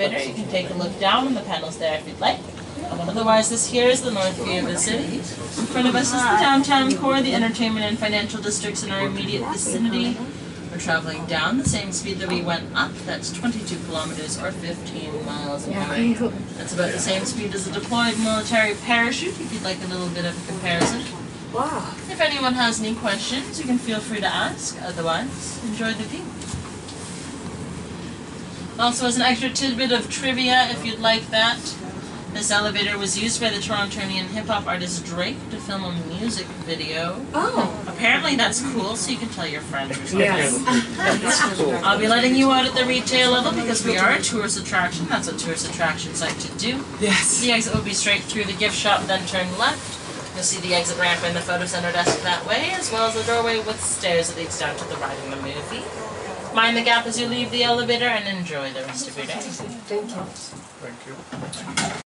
elevator, you can take a look down on the panels there if you'd like. Otherwise, this here is the north view of the city. In front of us is the downtown core, the entertainment and financial districts in our immediate vicinity. We're traveling down the same speed that we went up, that's 22 kilometers or 15 miles an hour. That's about the same speed as a deployed military parachute, if you'd like a little bit of a comparison. Wow. If anyone has any questions, you can feel free to ask. Otherwise, enjoy the view. Also, as an extra tidbit of trivia, if you'd like that, this elevator was used by the Torontonian hip hop artist Drake to film a music video. Oh. Apparently, that's cool, so you can tell your friends or something. Yes. I'll be letting you out at the retail level because we are a tourist attraction. That's what tourist attractions like to do. Yes. The exit will be straight through the gift shop, then turn left. You'll see the exit ramp and the photo center desk that way, as well as the doorway with stairs that leads down to the ride in the movie mind the gap as you leave the elevator and enjoy the rest of your day. Thank you. Thank you.